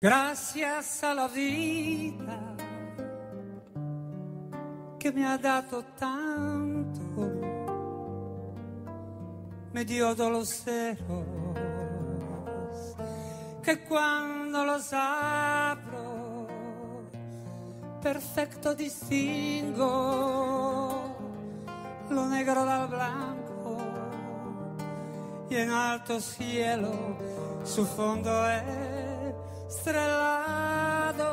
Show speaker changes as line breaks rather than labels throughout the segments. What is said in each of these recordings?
Gracias a la vida que me ha dado tanto, me dio los ceros que cuando los abro, perfecto distingo lo negro del blanco y en alto cielo su fondo es estrellado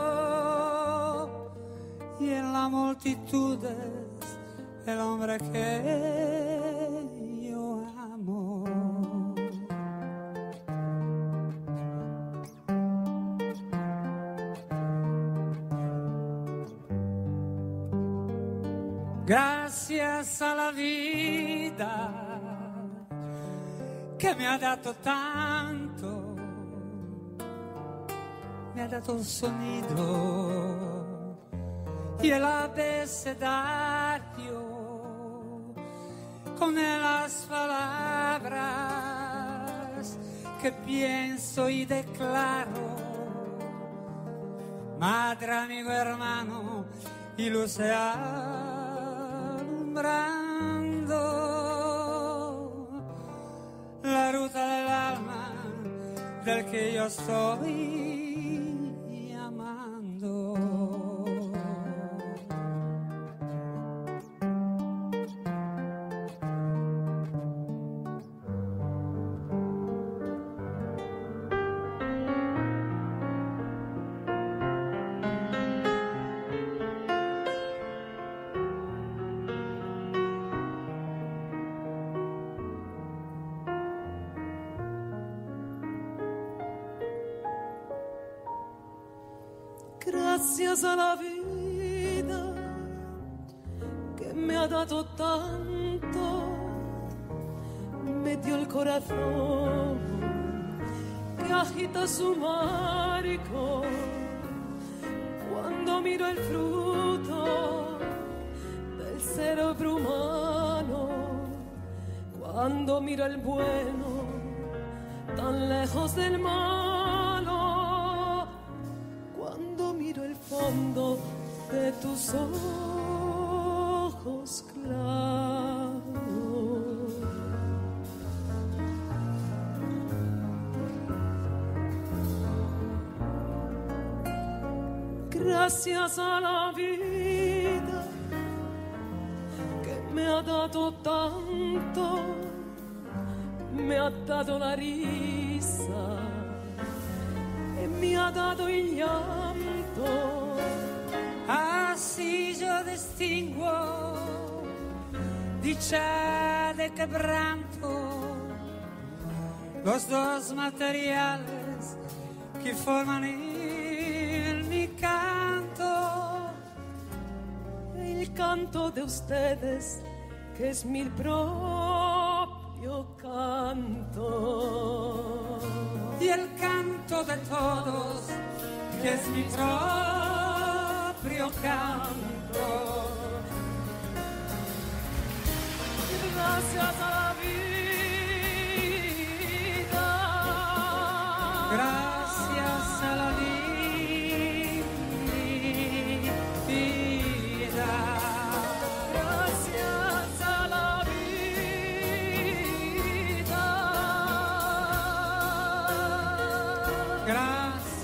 y en la multitud el hombre que yo amo. Gracias a la vida que me ha dado tanto me ha dado el sonido y el abecedario con las palabras que pienso y declaro. Madre, amigo, hermano, y luz alumbrando la ruta del alma del que yo soy
gracias a la vida que me ha dado tanto, me dio el corazón que agita su marco. Cuando miro el fruto del cerebro humano, cuando miro el bueno tan lejos del malo fondo de tus ojos claros. Gracias a la vida que me ha dado tanto, me ha dado la risa, me ha dado el llanto
Así yo distingo dicha de quebranto, los dos materiales que forman en mi canto.
El canto de ustedes, que es mi propio canto.
Y el canto de todos, que es mi propio canto.
Gracias a la vida.
Gracias a la vida.
Gracias a la vida.
Gracias